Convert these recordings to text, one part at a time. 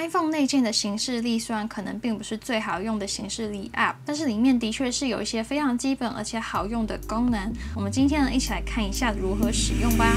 iPhone 内建的形式力虽然可能并不是最好用的形式力 App，但是里面的确是有一些非常基本而且好用的功能。我们今天呢，一起来看一下如何使用吧。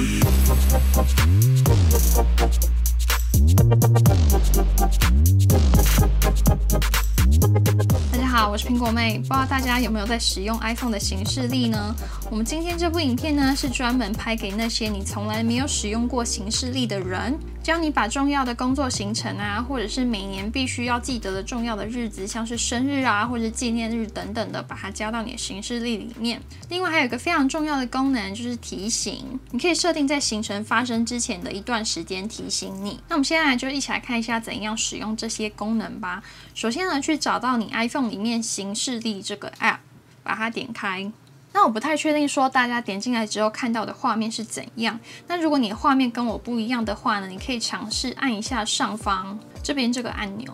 大家好，我是苹果妹。不知道大家有没有在使用 iPhone 的形式力呢？我们今天这部影片呢，是专门拍给那些你从来没有使用过行事历的人。教你把重要的工作行程啊，或者是每年必须要记得的重要的日子，像是生日啊或者纪念日等等的，把它加到你的行事历里面。另外还有一个非常重要的功能，就是提醒，你可以设定在行程发生之前的一段时间提醒你。那我们现在就一起来看一下怎样使用这些功能吧。首先呢，去找到你 iPhone 里面行事历这个 App，把它点开。那我不太确定说大家点进来之后看到的画面是怎样。那如果你的画面跟我不一样的话呢，你可以尝试按一下上方这边这个按钮，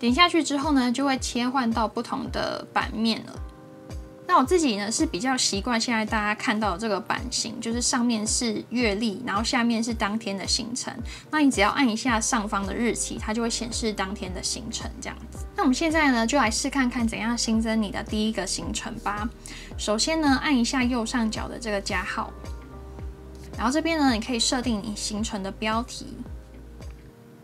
点下去之后呢，就会切换到不同的版面了。那我自己呢是比较习惯现在大家看到的这个版型，就是上面是月历，然后下面是当天的行程。那你只要按一下上方的日期，它就会显示当天的行程这样子。那我们现在呢就来试看看怎样新增你的第一个行程吧。首先呢按一下右上角的这个加号，然后这边呢你可以设定你行程的标题。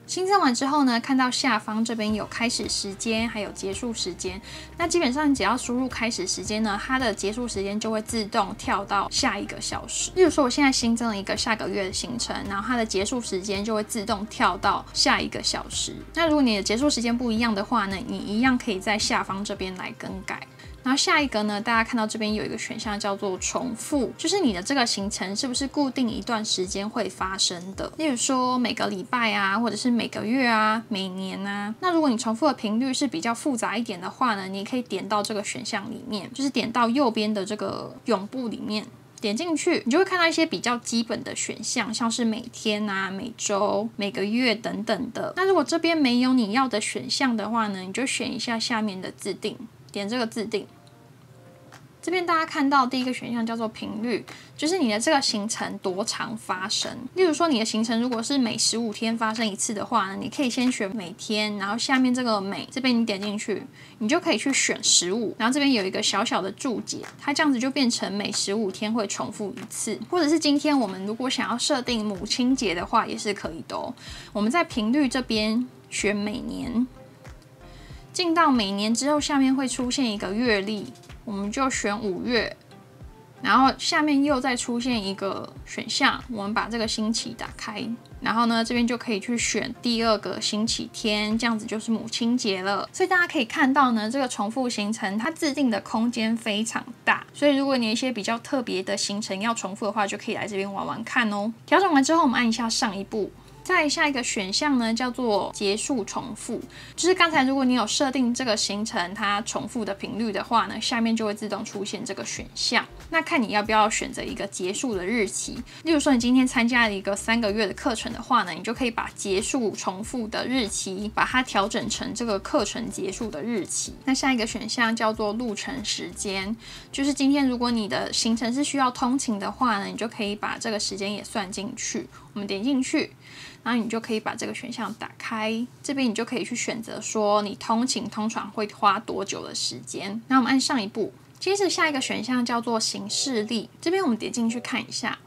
新增完之后呢，看到下方这边有开始时间，还有结束时间。那基本上只要输入开始时间呢，它的结束时间就会自动跳到下一个小时。例如说，我现在新增了一个下个月的行程，然后它的结束时间就会自动跳到下一个小时。那如果你的结束时间不一样的话呢，你一样可以在下方这边来更改。然后下一个呢，大家看到这边有一个选项叫做重复，就是你的这个行程是不是固定一段时间会发生的？例如说每个礼拜啊，或者是每个月啊、每年啊。那如果你重复的频率是比较复杂一点的话呢，你可以点到这个选项里面，就是点到右边的这个永不里面，点进去，你就会看到一些比较基本的选项，像是每天啊、每周、每个月等等的。那如果这边没有你要的选项的话呢，你就选一下下面的自定，点这个自定。这边大家看到第一个选项叫做频率，就是你的这个行程多长发生。例如说你的行程如果是每十五天发生一次的话呢，你可以先选每天，然后下面这个每这边你点进去，你就可以去选十五，然后这边有一个小小的注解，它这样子就变成每十五天会重复一次。或者是今天我们如果想要设定母亲节的话，也是可以的哦。我们在频率这边选每年，进到每年之后，下面会出现一个月历。我们就选五月，然后下面又再出现一个选项，我们把这个星期打开，然后呢，这边就可以去选第二个星期天，这样子就是母亲节了。所以大家可以看到呢，这个重复行程它制定的空间非常大，所以如果你有一些比较特别的行程要重复的话，就可以来这边玩玩看哦。调整完之后，我们按一下上一步。再下一个选项呢，叫做结束重复，就是刚才如果你有设定这个行程它重复的频率的话呢，下面就会自动出现这个选项。那看你要不要选择一个结束的日期，例如说你今天参加了一个三个月的课程的话呢，你就可以把结束重复的日期把它调整成这个课程结束的日期。那下一个选项叫做路程时间，就是今天如果你的行程是需要通勤的话呢，你就可以把这个时间也算进去。我们点进去。那你就可以把这个选项打开，这边你就可以去选择说你通勤通常会花多久的时间。那我们按上一步，接着下一个选项叫做行事历，这边我们点进去看一下。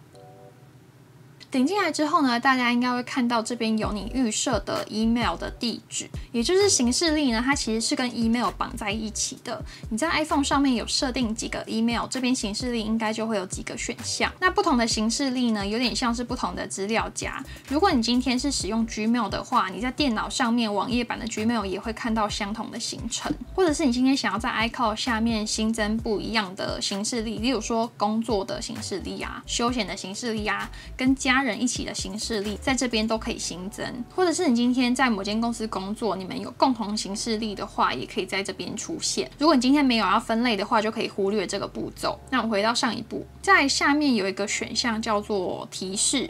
点进来之后呢，大家应该会看到这边有你预设的 email 的地址，也就是行事历呢，它其实是跟 email 绑在一起的。你在 iPhone 上面有设定几个 email，这边行事历应该就会有几个选项。那不同的行事历呢，有点像是不同的资料夹。如果你今天是使用 Gmail 的话，你在电脑上面网页版的 Gmail 也会看到相同的行程，或者是你今天想要在 iCloud 下面新增不一样的行事历，例如说工作的行事历啊、休闲的行事历啊、跟家。人一起的行事历在这边都可以新增，或者是你今天在某间公司工作，你们有共同行事历的话，也可以在这边出现。如果你今天没有要分类的话，就可以忽略这个步骤。那我们回到上一步，在下面有一个选项叫做提示，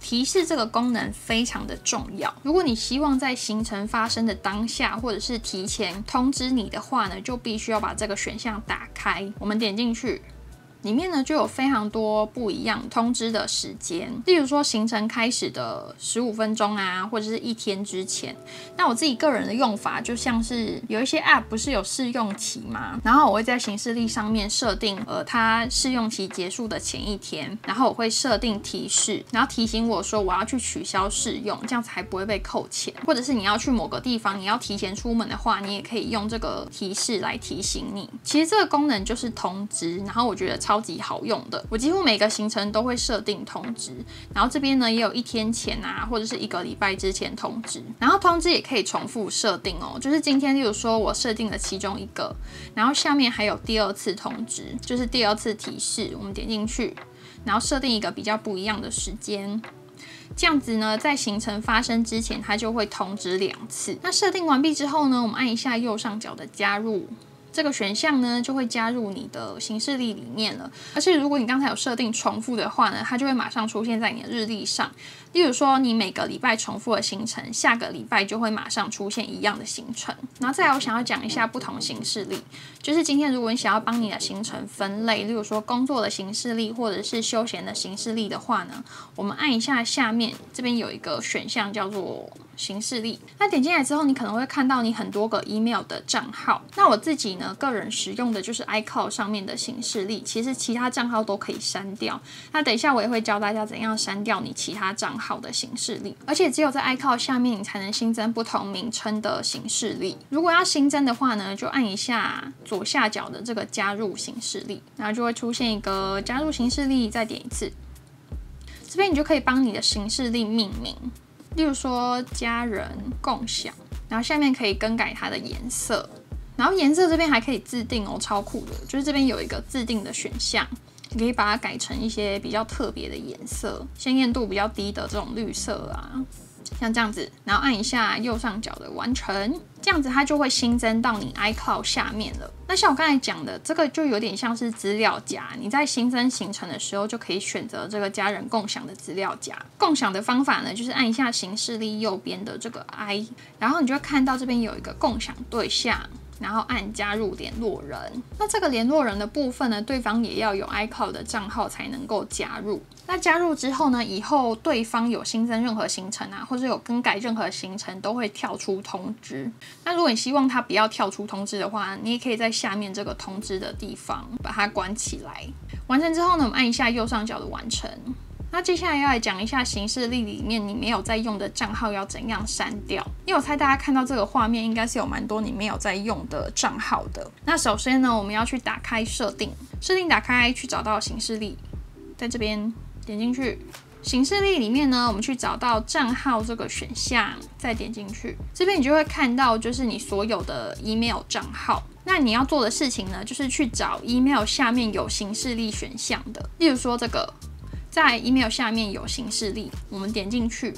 提示这个功能非常的重要。如果你希望在行程发生的当下，或者是提前通知你的话呢，就必须要把这个选项打开。我们点进去。里面呢就有非常多不一样通知的时间，例如说行程开始的十五分钟啊，或者是一天之前。那我自己个人的用法就像是有一些 App 不是有试用期吗？然后我会在行事历上面设定，呃，它试用期结束的前一天，然后我会设定提示，然后提醒我说我要去取消试用，这样才不会被扣钱。或者是你要去某个地方，你要提前出门的话，你也可以用这个提示来提醒你。其实这个功能就是通知，然后我觉得超。级好用的，我几乎每个行程都会设定通知，然后这边呢也有一天前啊，或者是一个礼拜之前通知，然后通知也可以重复设定哦，就是今天，例如说我设定了其中一个，然后下面还有第二次通知，就是第二次提示，我们点进去，然后设定一个比较不一样的时间，这样子呢，在行程发生之前，它就会通知两次。那设定完毕之后呢，我们按一下右上角的加入。这个选项呢，就会加入你的行事历里面了。而且如果你刚才有设定重复的话呢，它就会马上出现在你的日历上。例如说，你每个礼拜重复的行程，下个礼拜就会马上出现一样的行程。然后再来，我想要讲一下不同行事历，就是今天如果你想要帮你的行程分类，例如说工作的行事历或者是休闲的行事历的话呢，我们按一下下面这边有一个选项叫做。行事历，那点进来之后，你可能会看到你很多个 email 的账号。那我自己呢，个人使用的就是 iCloud 上面的行事历，其实其他账号都可以删掉。那等一下我也会教大家怎样删掉你其他账号的行事历，而且只有在 iCloud 下面，你才能新增不同名称的行事历。如果要新增的话呢，就按一下左下角的这个加入行事历，然后就会出现一个加入行事历，再点一次，这边你就可以帮你的行事历命名。例如说家人共享，然后下面可以更改它的颜色，然后颜色这边还可以自定哦，超酷的，就是这边有一个自定的选项，你可以把它改成一些比较特别的颜色，鲜艳度比较低的这种绿色啊。像这样子，然后按一下右上角的完成，这样子它就会新增到你 iCloud 下面了。那像我刚才讲的，这个就有点像是资料夹，你在新增行程的时候就可以选择这个家人共享的资料夹。共享的方法呢，就是按一下行事历右边的这个 I，然后你就会看到这边有一个共享对象。然后按加入联络人，那这个联络人的部分呢，对方也要有 iCloud 的账号才能够加入。那加入之后呢，以后对方有新增任何行程啊，或者有更改任何行程，都会跳出通知。那如果你希望他不要跳出通知的话，你也可以在下面这个通知的地方把它关起来。完成之后呢，我们按一下右上角的完成。那接下来要来讲一下行事历里面你没有在用的账号要怎样删掉。因为我猜大家看到这个画面，应该是有蛮多你没有在用的账号的。那首先呢，我们要去打开设定，设定打开去找到行事历，在这边点进去，形式例里面呢，我们去找到账号这个选项，再点进去，这边你就会看到就是你所有的 email 账号。那你要做的事情呢，就是去找 email 下面有形式例选项的，例如说这个。在 email 下面有行事历，我们点进去。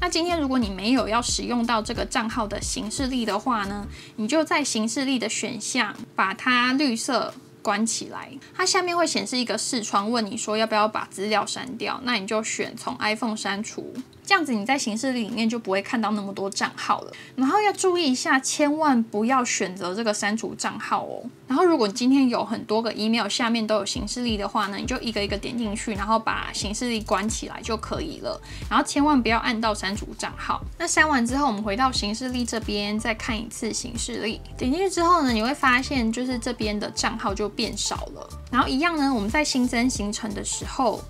那今天如果你没有要使用到这个账号的行事历的话呢，你就在行事历的选项把它绿色关起来。它下面会显示一个视窗，问你说要不要把资料删掉。那你就选从 iPhone 删除。这样子你在形式里面就不会看到那么多账号了。然后要注意一下，千万不要选择这个删除账号哦。然后如果你今天有很多个 email 下面都有行事历的话呢，你就一个一个点进去，然后把行事历关起来就可以了。然后千万不要按到删除账号。那删完之后，我们回到行事历这边再看一次行事历。点进去之后呢，你会发现就是这边的账号就变少了。然后一样呢，我们在新增行程的时候，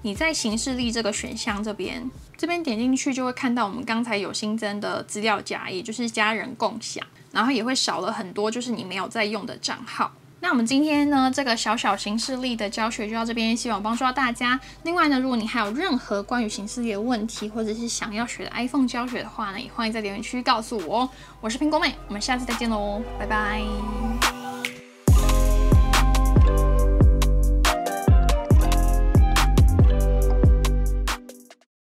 你在形式力这个选项这边。这边点进去就会看到我们刚才有新增的资料夹，也就是家人共享，然后也会少了很多，就是你没有在用的账号。那我们今天呢这个小小形式力的教学就到这边，希望帮助到大家。另外呢，如果你还有任何关于形式力的问题，或者是想要学的 iPhone 教学的话呢，也欢迎在留言区告诉我哦。我是苹果妹，我们下次再见喽，拜拜。